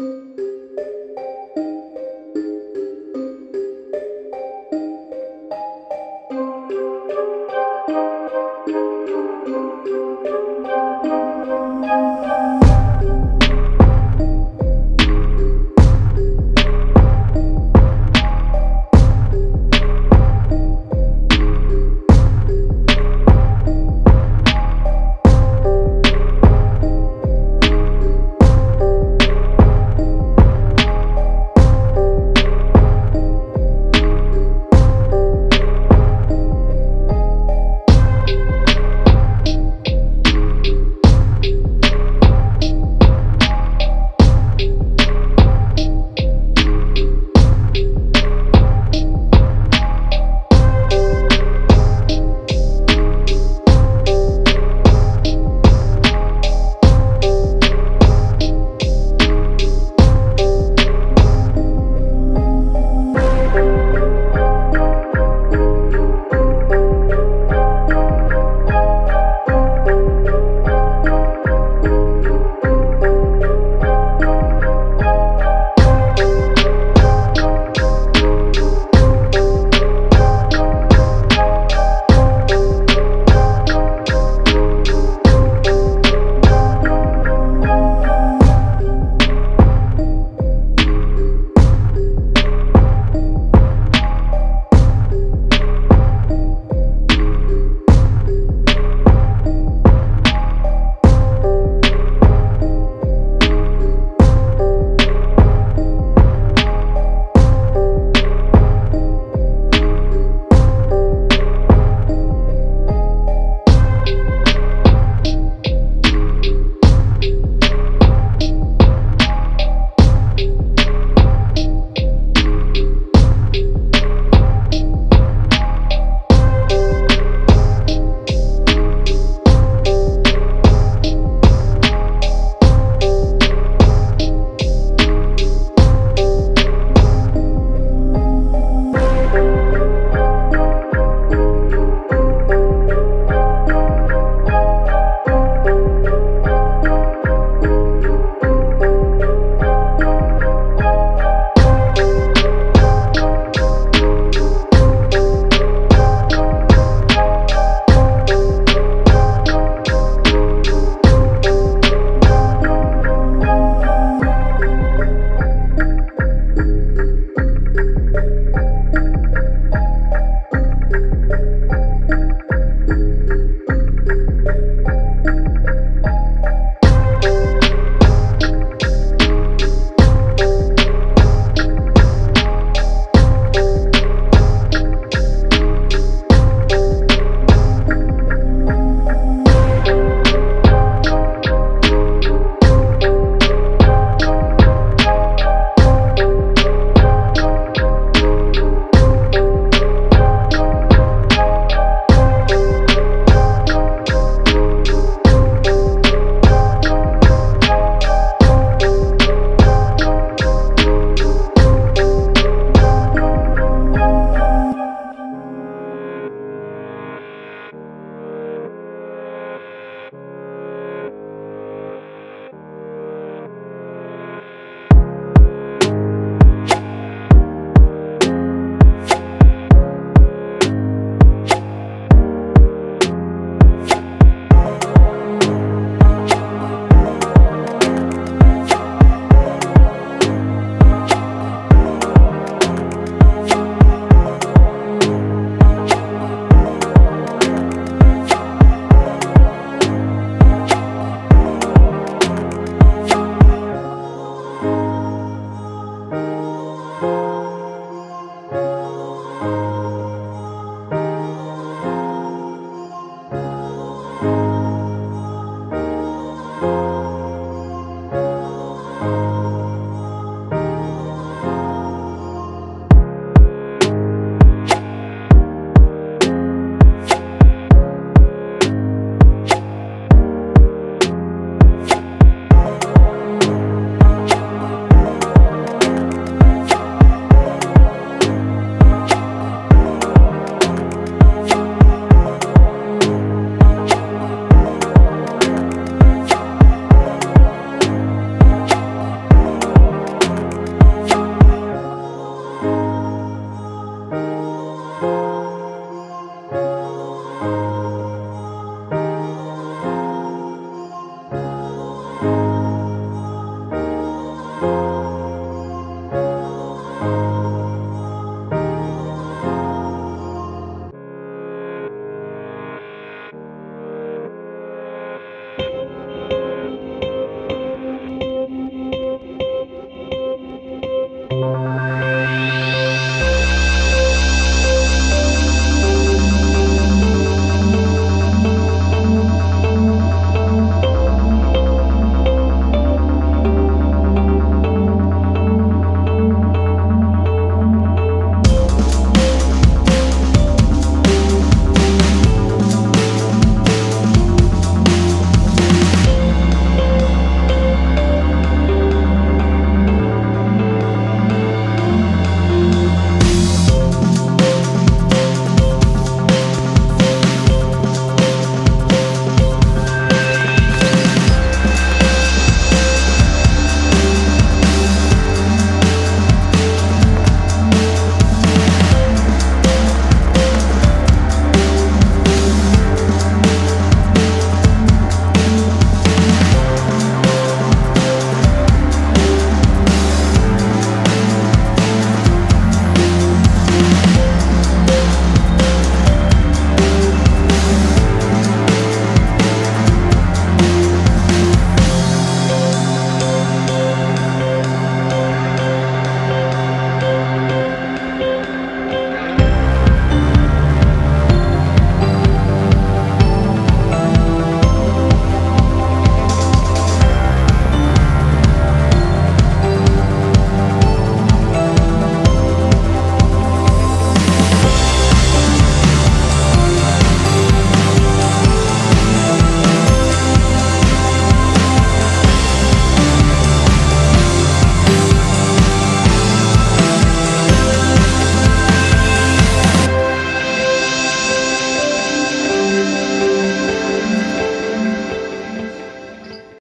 Música